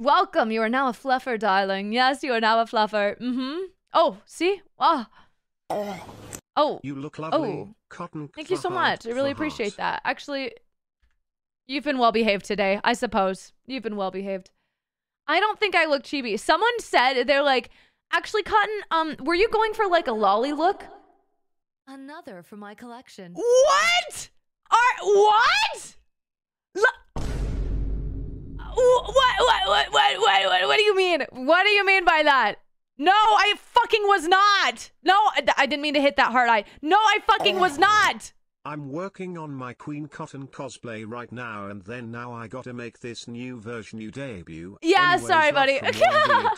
Welcome. You are now a fluffer, darling. Yes, you are now a fluffer. Mm-hmm. Oh, see? Ah. Oh. You look lovely. Oh. Cotton. Thank you so for much. I really for heart. appreciate that. Actually, you've been well behaved today, I suppose. You've been well behaved. I don't think I look chibi. Someone said they're like, actually, Cotton, um, were you going for like a loli look? Another for my collection. What? What, what, what, what, what, what, what do you mean? What do you mean by that? No, I fucking was not. No, I, I didn't mean to hit that hard eye. No, I fucking was not. I'm working on my Queen Cotton cosplay right now, and then now I gotta make this new version you debut. Yeah, Anyways, sorry, buddy.